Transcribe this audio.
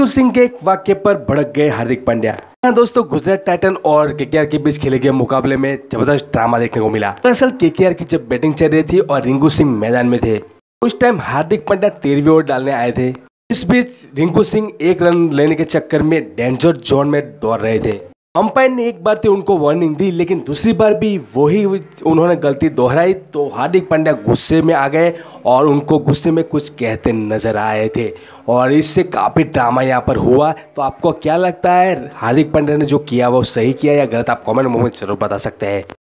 रिंकू सिंह के एक वाक्य पर भड़क गए हार्दिक पांड्या। हाँ दोस्तों, गुजरात टाइटन और केकेआर के बीच खेले गए मुकाबले में ज़बरदस्त ड्रामा देखने को मिला। दरअसल, केकेआर की जब बैटिंग चल रही थी और रिंकू सिंह मैदान में थे, उस टाइम हार्दिक पांड्या तेरहवीं ओवर डालने आए थे। इस बीच रिंकू सिंह एक रन लेने के चक्कर में डेंजर जोन में दौड़ रहे थे। अंपायर ने एक बार तो उनको वार्निंग दी, लेकिन दूसरी बार भी वही उन्होंने गलती दोहराई तो हार्दिक पांड्या गुस्से में आ गए और उनको गुस्से में कुछ कहते नज़र आए थे। और इससे काफ़ी ड्रामा यहाँ पर हुआ। तो आपको क्या लगता है, हार्दिक पांड्या ने जो किया वो सही किया या गलत? आप कमेंट में ज़रूर बता सकते हैं।